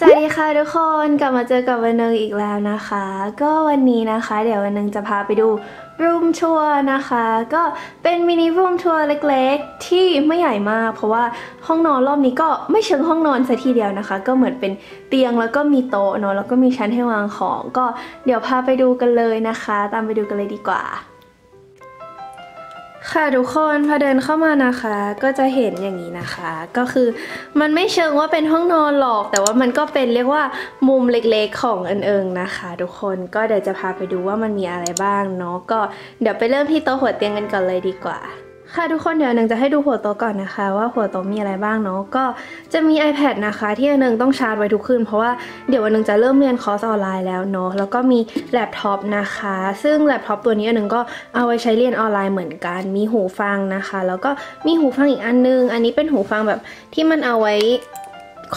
สวัสดีค่ะทุกคนกลับมาเจอกับวันนึงอีกแล้วนะคะ ก็วันนี้นะคะ เดี๋ยววันนึงจะพาไปดูรูมทัวร์นะคะ ก็เป็นมินิรูมทัวร์เล็กๆ ที่ไม่ใหญ่มาก เพราะว่าห้องนอนรอบนี้ก็ไม่เชิงห้องนอนซะทีเดียวนะคะ ก็เหมือนเป็นเตียงแล้วก็มีโต๊ะเนาะแล้วก็มีชั้นให้วางของ ก็เดี๋ยวพาไปดูกันเลยนะคะ ตามไปดูกันเลยดีกว่า ค่ะทุกคนพอเดินเข้ามานะคะ ก็จะเห็นอย่างนี้นะคะ ก็คือมันไม่เชิงว่าเป็นห้องนอนหรอก แต่ว่ามันก็เป็นเรียกว่ามุมเล็กๆของเอิงๆนะคะ ทุกคนก็เดี๋ยวจะพาไปดูว่ามันมีอะไรบ้างเนาะก็เดี๋ยวไปเริ่มที่โต๊ะหัวเตียงกันก่อนเลยดีกว่า ค่ะทุกคนเดี๋ยวหนึ่งจะให้ดูหัวโต๊ะก่อนนะคะ ว่าหัวโต๊ะมีอะไรบ้างเนาะก็จะมี iPad นะคะ ที่อันหนึงต้องชาร์จไว้ทุกคืน เพราะว่าเดี๋ยววันหนึงจะเริ่มเรียนคอร์สออนไลน์แล้วเนาะแล้วก็มีแล็ปท็อปนะคะ ซึ่งแล็ปท็อปตัวนี้อันหนึงก็เอาไว้ใช้เรียนออนไลน์เหมือนกัน มีหูฟังนะคะ แล้วก็มีหูฟังอีกอันนึง อันนี้เป็นหูฟังแบบที่มันเอาไว้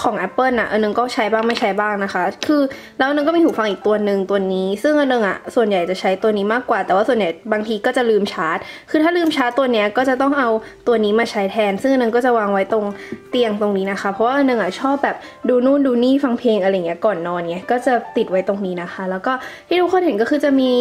ของ Apple น่ะอันนึงก็ใช้บ้างไม่ใช้บ้างนะคะ คือแล้วอันนึงก็มีหูฟังอีกตัวหนึ่งตัวนี้ ซึ่งอันนึงอะส่วนใหญ่จะใช้ตัวนี้มากกว่า แต่ว่าส่วนใหญ่บางทีก็จะลืมชาร์จ คือถ้าลืมชาร์จตัวเนี้ยก็จะต้องเอาตัวนี้มาใช้แทน ซึ่งอันนึงก็จะวางไว้ตรงเตียงตรงนี้นะคะ เพราะว่าอันนึงอะชอบแบบดูนู่นดูนี่ฟังเพลงอะไรเงี้ยก่อนนอนเงี้ยก็จะติดไว้ตรงนี้นะคะ แล้วก็ที่ทุกคนเห็นก็คือจะมี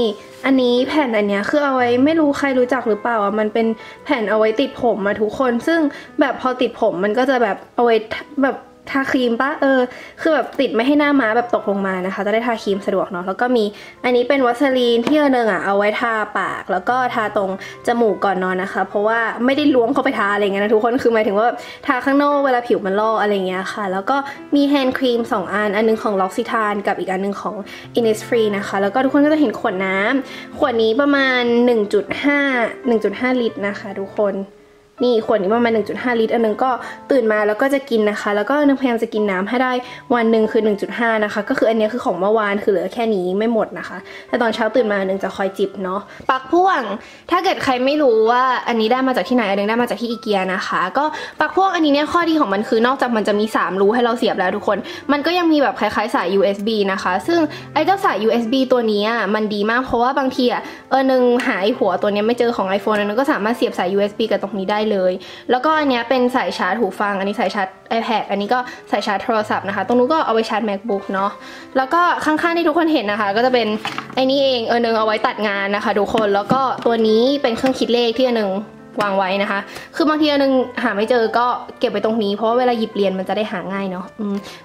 อันนี้แผ่นอันเนี้ยคือเอาไว้ไม่รู้ใครรู้จักหรือเปล่าอะมันเป็นแผ่นเอาไว้ติดผมมาทุกคน ซึ่งแบบพอติดผมมันก็จะแบบเอาไว้แบบ ทาครีมปะเออ คือแบบติดไม่ให้หน้าม้าแบบตกลงมานะคะ จะได้ทาครีมสะดวกเนาะ แล้วก็มีอันนี้เป็นวัสลีนที่เอิงอะเอาไว้ทาปาก แล้วก็ทาตรงจมูกก่อนนอนนะคะ เพราะว่าไม่ได้ล้วงเข้าไปทาอะไรเงี้ยนะทุกคน คือหมายถึงว่าแบบทาข้างนอกเวลาผิวมันลอกอะไรเงี้ยค่ะ แล้วก็มีแฮนด์ครีม2อัน อันนึงของล็อกซิทานกับอีกอันนึงของ Innisfree นะคะ แล้วก็ทุกคนก็จะเห็นขวดน้ำขวดนี้ประมาณ 1.5 1.5 ลิตรนะคะ ทุกคน นี่ขวดนี้ประมาณ 1.5 ลิตร อันนึงก็ตื่นมาแล้วก็จะกินนะคะ แล้วก็นึงพยายามจะกินน้ำให้ได้วันหนึ่งคือ 1.5 นะคะ ก็คืออันนี้คือของเมื่อวานคือเหลือแค่นี้ไม่หมดนะคะ แต่ตอนเช้าตื่นมานึงจะคอยจิบเนาะปักพ่วง ถ้าเกิดใครไม่รู้ว่าอันนี้ได้มาจากที่ไหนอันนึงได้มาจากที่อีเกียนะคะ ก็ปักพ่วงอันนี้เนี่ยข้อดีของมันคือนอกจากมันจะมี 3 รูให้เราเสียบแล้วทุกคน มันก็ยังมีแบบคล้ายๆสาย USB นะคะ ซึ่งไอ้เจ้าสาย USB ตัวนี้อะมันดีมากเพราะว่าบางทีอะเออนึงหาไอหัวตัวนี้ไม่เจอของ iPhone อันนึงก็สามารถเสียบสาย USB กับตรงนี้ได้เลย แล้วก็อันเนี้ยเป็นสายชาร์จหูฟัง อันนี้สายชาร์จ iPad อันนี้ก็สายชาร์จโทรศัพท์นะคะ ตรงนู้นก็เอาไว้ชาร์จ MacBook เนาะ แล้วก็ข้างๆที่ทุกคนเห็นนะคะ ก็จะเป็นไอ้นี่เองเออหนึ่งเอาไว้ตัดงานนะคะ ทุกคน แล้วก็ตัวนี้เป็นเครื่องคิดเลขที่อันหนึ่ง วางไว้นะคะ คือบางทีอันหนึงหาไม่เจอก็เก็บไปตรงนี้ เพราะว่าเวลาหยิบเหรียญมันจะได้หาง่ายเนาะ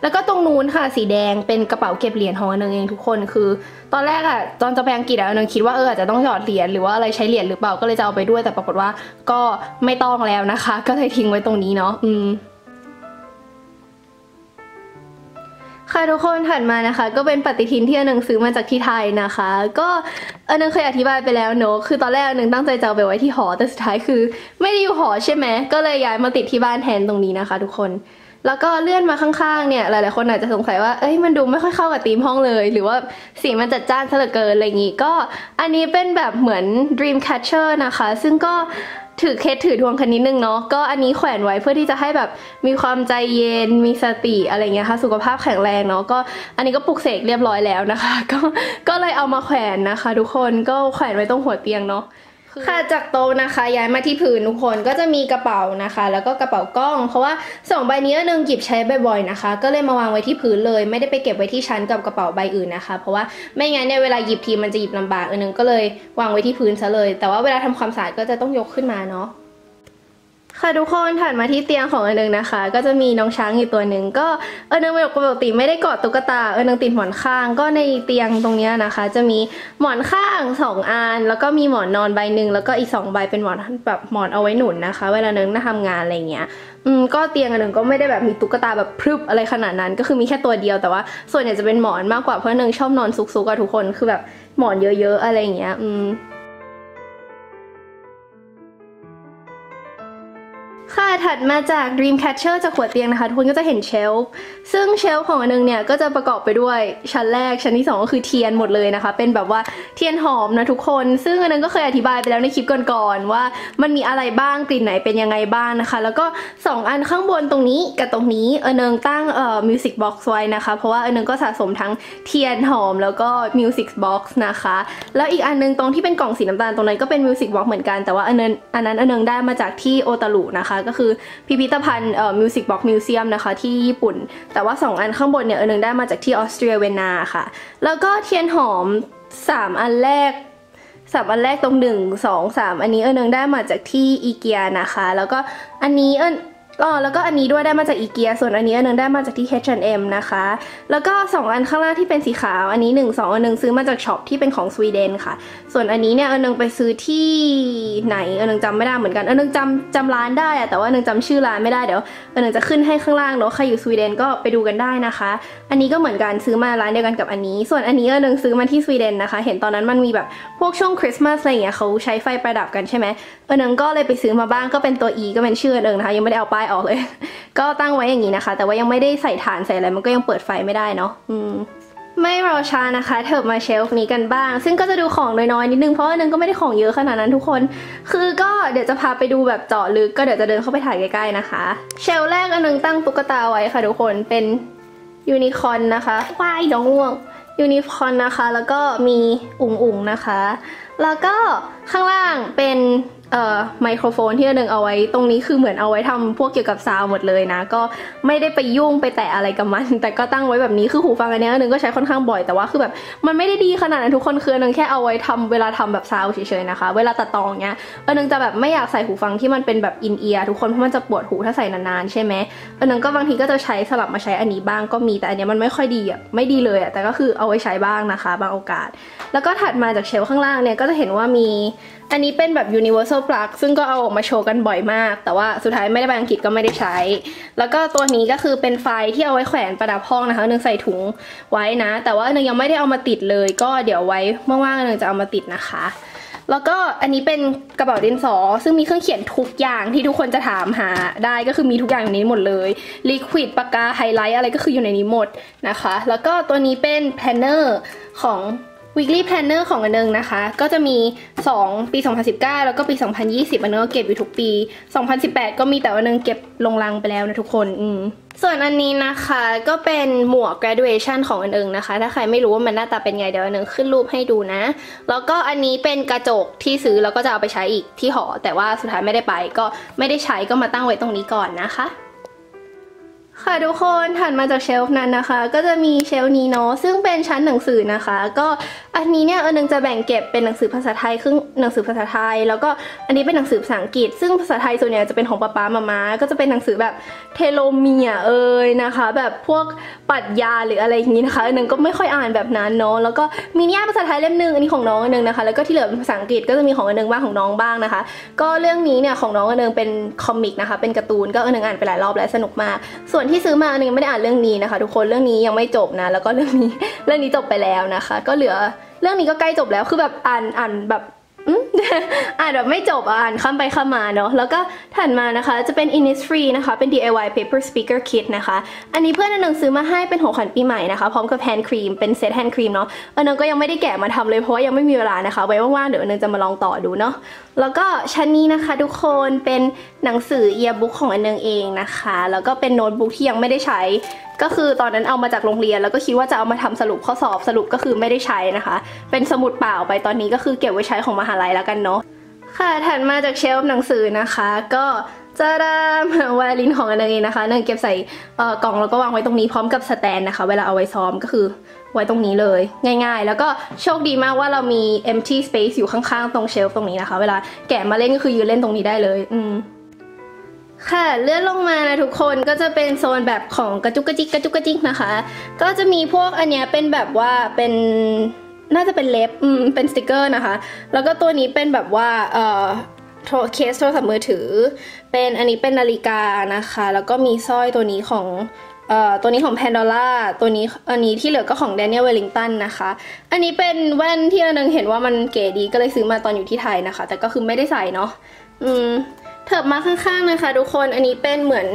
แล้วก็ตรงนู้นค่ะสีแดงเป็นกระเป๋าเก็บเหรียญของอันหนึงเองทุกคนคือ ตอนแรกอะตอนจะไปอังกฤษอะอันหนึงคิดว่าเอออาจจะต้องหยอดเหรียญหรือว่าอะไรใช้เหรียญหรือเปล่าก็เลยจะเอาไปด้วย แต่ปรากฏว่าก็ไม่ต้องแล้วนะคะ ก็เลยทิ้งไว้ตรงนี้เนาะอืม ค่ะทุกคนถัดมานะคะ ก็เป็นปฏิทินที่อันนึงซื้อมาจากที่ไทยนะคะ ก็อันนึงเคยอธิบายไปแล้วเนอะคือตอนแรกอันนึงตั้งใจจะเอาไปไว้ที่หอแต่สุดท้ายคือ ไม่ได้อยู่หอใช่ไหมก็เลยย้ายมาติดที่บ้านแทนตรงนี้นะคะ ทุกคนแล้วก็เลื่อนมาข้างๆ เนี่ย หลายๆ คนอาจจะสงสัยว่า เอ้ย มันดูไม่ค่อยเข้ากับธีมห้องเลย หรือว่าสีมันจัดจ้านซะเหลือเกินอะไรอย่างงี้ ก็อันนี้เป็นแบบเหมือน dream catcher นะคะ ซึ่งก็ ถือเคสถือทวงคันนิดนึงเนาะก็อันนี้แขวนไว้เพื่อที่จะให้แบบมีความใจเย็นมีสติอะไรเงี้ยค่ะ สุขภาพแข็งแรงเนาะก็อันนี้ก็ปลุกเสกเรียบร้อยแล้วนะคะ ก็ก็เลยเอามาแขวนนะคะ ทุกคนก็แขวนไว้ตรงหัวเตียงเนาะ ค่ะจากโต๊ะนะคะย้ายมาที่พื้นทุกคนก็จะมีกระเป๋านะคะ แล้วก็กระเป๋ากล้อง เพราะว่าสองใบนี้อันหนึงหยิบใช้บ่อยๆนะคะ ก็เลยมาวางไว้ที่พื้นเลย ไม่ได้ไปเก็บไว้ที่ชั้นกับกระเป๋าใบอื่นนะคะ เพราะว่าไม่งั้นเนี่ยเวลาหยิบทีมันจะหยิบลำบากอันนึงก็เลยวางไว้ที่พื้นซะเลย แต่ว่าเวลาทำความสะอาดก็จะต้องยกขึ้นมาเนาะ ค่ะทุกคนถัดมาที่เตียงของเอิญนึงนะคะ ก็จะมีน้องช้างอยู่ตัวหนึ่งก็เอิญนึงปกติไม่ได้กอดตุ๊กตาเอิญนึงติดหมอนข้าง ก็ในเตียงตรงเนี้ยนะคะ จะมีหมอนข้างสองอันแล้วก็มีหมอนนอนใบหนึ่งแล้วก็อีกสองใบเป็นหมอนแบบหมอนเอาไว้หนุนนะคะ เวลาเนึงน่าทำงานอะไรเงี้ยอืมก็เตียงอันหนึ่งก็ไม่ได้แบบมีตุ๊กตาแบบพรึบอะไรขนาดนั้น ก็คือมีแค่ตัวเดียวแต่ว่า ส่วนใหญ่จะเป็นหมอนมากกว่าเพราะนึงชอบนอนซุกๆกับทุกคนคือแบบหมอนเยอะๆอะไรเงี้ย อืม ถัดมาจาก Dreamcatcher จากหัวเตียงนะคะทุกคนก็จะเห็นเชลฟ์ซึ่งเชลฟ์ของอันนึงเนี่ยก็จะประกอบไปด้วยชั้นแรกชั้นที่ 2 ก็คือเทียนหมดเลยนะคะ เป็นแบบว่าเทียนหอมนะทุกคน ซึ่งอันนึงก็เคยอธิบายไปแล้วในคลิปก่อนๆว่ามันมีอะไรบ้างกลิ่นไหนเป็นยังไงบ้างนะคะ แล้วก็ 2 อันข้างบนตรงนี้กับตรงนี้อันนึงตั้งเอ่อ music box ไว้นะคะเพราะว่าอันนึงก็สะสมทั้งเทียนหอมแล้วก็ music box นะคะแล้วอีกอันนึงตรงที่เป็นกล่องสีน้ำตาลตรงนั้นก็เป็น music box เหมือนกันแต่ว่าอันนั้นอันนั้นอันนึงได้มาจากที่โอตารุนะคะก็คือพิพิธภัณฑ์เอ่อ Music Box Museum นะคะที่ญี่ปุ่น แต่ว่า 2 อันข้างบนเนี่ยอันหนึงได้มาจากที่ออสเตรียเวียนนาค่ะ แล้วก็เทียนหอม 3 อันแรกสามอันแรกตรงหนึ่งสองสามอันนี้เอิญเอิงได้มาจากที่อีเกียนะคะ แล้วก็อันนี้เอิญ อ๋อแล้วก็อันนี้ด้วยได้มาจากอีเกียส่วนอันนี้อันหนึงได้มาจากที่ H&M นะคะ แล้วก็สองอันข้างล่างที่เป็นสีขาว อันนี้หนึ่งสองอันหนึงซื้อมาจากช็อปที่เป็นของสวีเดนค่ะ ส่วนอันนี้เนี่ยอันหนึงไปซื้อที่ไหนอันหนึงจำไม่ได้เหมือนกันอันหนึงจำจำร้านได้อะแต่ว่าอันหนึงจำชื่อร้านไม่ได้เดี๋ยวอันหนึงจะขึ้นให้ข้างล่างเนาะใครอยู่สวีเดนก็ไปดูกันได้นะคะ อันนี้ก็เหมือนกันซื้อมาร้านเดียวกันกับอันนี้ ส่วนอันนี้อันหนึงซื้อมาที่สวีเดนนะคะ เห็นตอนนั้นมันมีแบบพวกช่วงคริสต์มาสอะไรอย่างเงี้ยเขาใช้ไฟประดับกันใช่ไหมอันนึงก็เลยไปซื้อมาบ้างก็เป็นตัว E ก็เป็นชื่ออันนึงนะคะยังไม่ได้เอาป้ายออกเลย ก็ตั้งไว้อย่างนี้นะคะ แต่ว่ายังไม่ได้ใส่ฐานใส่อะไรมันก็ยังเปิดไฟไม่ได้เนาะอืมไม่รอช้านะคะเถิบมาเชลฟ์นี้กันบ้าง ซึ่งก็จะดูของน้อยๆนิดนึง เพราะว่านึงก็ไม่ได้ของเยอะขนาดนั้นทุกคน คือก็เดี๋ยวจะพาไปดูแบบเจาะลึก ก็เดี๋ยวจะเดินเข้าไปถ่ายใกล้ๆนะคะ เชลฟ์แรกอันนึงตั้งตุ๊กตาไว้ค่ะทุกคน เป็นยูนิคอร์นนะคะว้ายน้องง่วง ยูนิคอร์นนะคะ แล้วก็มีอุ๋งอุ๋งนะคะ แล้วก็ข้างล่างเป็นเอ่อไมโครโฟนที่อันหนึงเอาไว้ตรงนี้คือเหมือนเอาไว้ทำพวกเกี่ยวกับซาวหมดเลยนะ ก็ไม่ได้ไปยุ่งไปแตะอะไรกับมัน แต่ก็ตั้งไว้แบบนี้คือหูฟังอันนี้อันหนึงก็ใช้ค่อนข้างบ่อยแต่ว่าคือแบบมันไม่ได้ดีขนาดนั้นทุกคนคือนหนึงแค่เอาไว้ทำเวลาทำแบบซาวเฉยๆนะคะ เวลาตัดต่องเงี้ยอันหนึงจะแบบไม่อยากใส่หูฟังที่มันเป็นแบบอินเอียร์ทุกคนเพราะมันจะปวดหูถ้าใส่นานๆใช่ไหมอันหนึงก็บางทีก็จะใช้สลับมาใช้อันนี้บ้างก็มีแต่อันนี้มันไม่ค่อยดีอะไม่ดีเลยอะแต่ก็คือเอาไว้ใช้บ้างนะคะ บางโอกาส แล้วก็ถัดมาจากเชลข้างล่างเนี่ยก็จะเห็นว่ามีอันนี้เป็นแบบ universal plug ซึ่งก็เอาออกมาโชว์กันบ่อยมาก แต่ว่าสุดท้ายไม่ได้ไปอังกฤษก็ไม่ได้ใช้ แล้วก็ตัวนี้ก็คือเป็นไฟที่เอาไว้แขวนประดับห้องนะคะนึงใส่ถุงไว้นะ แต่ว่านึงยังไม่ได้เอามาติดเลย ก็เดี๋ยวไว้ว่างๆนึงจะเอามาติดนะคะแล้วก็อันนี้เป็นกระเป๋าดินสอ ซึ่งมีเครื่องเขียนทุกอย่างที่ทุกคนจะถามหาได้ก็คือมีทุกอย่างอยู่ในนี้หมดเลย liquid ปากกาไฮไลท์อะไรก็คืออยู่ในนี้หมดนะคะ แล้วก็ตัวนี้เป็น planner ของ weekly planner ของอันนึงนะคะ ก็จะมี 2 ปี 2019 แล้วก็ปี 2020 อันนึงก็เก็บอยู่ทุกปี 2018 ก็มีแต่อันนึงเก็บลงลังไปแล้วนะทุกคนอืมส่วนอันนี้นะคะก็เป็นหมวก graduation ของอันนึงนะคะ ถ้าใครไม่รู้ว่ามันหน้าตาเป็นไงเดี๋ยวอันนึงขึ้นรูปให้ดูนะ แล้วก็อันนี้เป็นกระจกที่ซื้อแล้วก็จะเอาไปใช้อีกที่หอ แต่ว่าสุดท้ายไม่ได้ไปก็ไม่ได้ใช้ก็มาตั้งไว้ตรงนี้ก่อนนะคะ ค่ะทุกคนถัดมาจากเชลฟ์นั้นนะคะ ก็จะมีเชลฟ์นี้เนาะซึ่งเป็นชั้นหนังสือนะคะ ก็อันนี้เนี่ยเออหนึ่งจะแบ่งเก็บเป็นหนังสือภาษาไทยครึ่งหนังสือภาษาไทย แล้วก็อันนี้เป็นหนังสือภาษาอังกฤษ ซึ่งภาษาไทยส่วนใหญ่จะเป็นของป๊าป๊ามามาก็จะเป็นหนังสือแบบเทโลเมียเอยนะคะ แบบพวกปรัชญาหรืออะไรอย่างนี้นะคะหนึ่งก็ไม่ค่อยอ่านแบบนั้นเนาะแล้วก็มีนิยายภาษาไทยเล่มหนึ่งอันนี้ของน้องอันหนึงนะคะ แล้วก็ที่เหลือเป็นภาษาอังกฤษก็จะมีของอันหนึงบ้างของน้องบ้างนะคะ ก็เรื่องนี้เนี่ยของน้องอันหนึงเป็นคอมิกนะคะ เป็นการ์ตูนก็อันหนึงอ่านไปหลายรอบแล้วสนุกมากส่วนที่ซื้อมาอันหนึงไม่ได้อ่านเรื่องนี้นะคะ ทุกคนเรื่องนี้ยังไม่จบนะ แล้วก็เรื่องนี้เรื่องนี้จบไปแล้วนะคะ ก็เหลือเรื่องนี้ก็ใกล้จบแล้วคือแบบอ่านอ่านแบบ อ่านแบบไม่จบอะอ่านข้ามไปข้ามมาเนาะแล้วก็ถัดมานะคะจะเป็น Innisfree นะคะเป็น DIY paper speaker kit นะคะ อันนี้เพื่อนอันหนึ่งซื้อมาให้เป็นของขวัญปีใหม่นะคะพร้อมกับ hand cream เป็นเซต hand cream เนาะอันนึงก็ยังไม่ได้แกะมาทำเลยเพราะว่ายังไม่มีเวลานะคะไว้ว่างๆเดี๋ยวอันนึงจะมาลองต่อดูเนาะแล้วก็ชั้นนี้นะคะทุกคนเป็นหนังสือ yearbook ของอันนึงเองนะคะ แล้วก็เป็นโน้ตบุ๊กที่ยังไม่ได้ใช้ก็คือตอนนั้นเอามาจากโรงเรียน แล้วก็คิดว่าจะเอามาทำสรุปข้อสอบสรุปก็คือไม่ได้ใช้นะคะ เป็นสมุดเปล่าไปตอนนี้ก็คือเก็บไว้ใช้ของมหาลัยแล้วกันเนาะค่ะถัดมาจากเชลฟ์หนังสือนะคะ ก็จะดามไวโอลินของอันนึงเองนะคะนึงเก็บใส่เอ่อกล่องแล้วก็วางไว้ตรงนี้พร้อมกับสแตนนะคะ เวลาเอาไว้ซ้อมก็คือไว้ตรงนี้เลย ง่ายๆ แล้วก็โชคดีมากว่าเรามี empty space อยู่ข้างๆ ตรงเชลฟ์ตรงนี้นะคะ เวลาแกะมาเล่นก็คือยืนเล่นตรงนี้ได้เลย อืม ค่ะเลื่อนลงมานะทุกคนก็จะเป็นโซนแบบของกระจุกกระจิกกระจุกกระจิกนะคะ ก็จะมีพวกอันเนี้ยเป็นแบบว่าเป็นน่าจะเป็นเล็บอืมเป็นสติกเกอร์นะคะ แล้วก็ตัวนี้เป็นแบบว่าเอ่อโทรเคสโทรศัพท์มือถือ เป็นอันนี้เป็นนาฬิกานะคะ แล้วก็มีสร้อยตัวนี้ของเอ่อตัวนี้ของ Pandora ตัวนี้อันนี้ที่เหลือก็ของ Daniel Wellington นะคะ อันนี้เป็นแว่นที่อันนึงเห็นว่ามันเก๋ดีก็เลยซื้อมาตอนอยู่ที่ไทยนะคะ แต่ก็คือไม่ได้ใส่เนาะอืม เถิบมาข้างๆนะคะ ทุกคนอันนี้เป็นเหมือน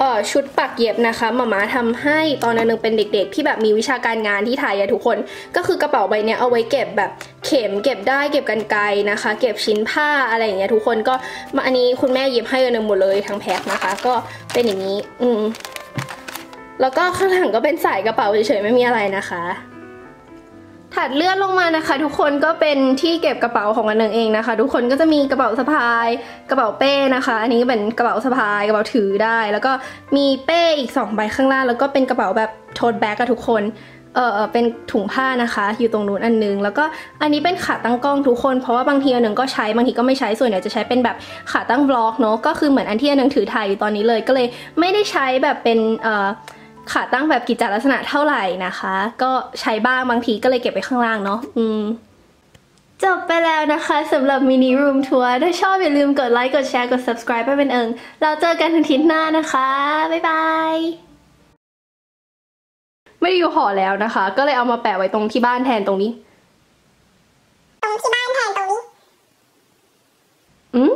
ออชุดปักเย็บนะคะหมามาทำให้ตอนนั้นนึงเป็นเด็กๆ ที่แบบมีวิชาการงานที่ไทยอะทุกคน ก็คือกระเป๋าใบเนี้ยเอาไว้เก็บแบบเข็มเก็บได้เก็บกันไกรนะคะ เก็บชิ้นผ้าอะไรอย่างเงี้ยทุกคนก็มาอันนี้คุณแม่เย็บให้อันหนึงหมดเลยทั้งแพ็คนะคะ ก็เป็นอย่างนี้ อืมแล้วก็ข้างหลังก็เป็นสายกระเป๋าเฉยๆไม่มีอะไรนะคะ ถัดเลื่อนลงมานะคะ ทุกคนก็เป็นที่เก็บกระเป๋าของอันหนึ่งเองนะคะ ทุกคนก็จะมีกระเป๋าสะพาย กระเป๋าเป้นะคะ อันนี้เป็นกระเป๋าสะพายกระเป๋าถือได้ แล้วก็มีเป้อีก2ใบข้างล่างแล้วก็เป็นกระเป๋าแบบโทดแบ็กอะทุกคนเออเป็นถุงผ้านะคะ อยู่ตรงนู้นอันนึง แล้วก็อันนี้เป็นขาตั้งกล้องทุกคน เพราะว่าบางทีอันหนึ่งก็ใช้บางทีก็ไม่ใช้ส่วนใหญ่จะใช้เป็นแบบขาตั้งบล็อกเนาะก็คือเหมือนอันที่อันหนึ่งถือถ่ายอยู่ตอนนี้เลยก็เลยไม่ได้ใช้แบบเป็นเอ่อ ขาตั้งแบบกิจจลักษณะเท่าไหร่นะคะ ก็ใช้บ้างบางทีก็เลยเก็บไว้ข้างล่างเนาะอืมจบไปแล้วนะคะสำหรับมินิรูมทัวร์ถ้าชอบอย่าลืมกดไลค์ กดแชร์ กด subscribe ไปเป็นเอิง เราเจอกันอาทิตย์หน้านะคะ บ๊ายบาย ไม่ได้อยู่หอแล้วนะคะ ก็เลยเอามาแปะไว้ตรงที่บ้านแทนตรงนี้ ตรงที่บ้านแทนตรงนี้ อืม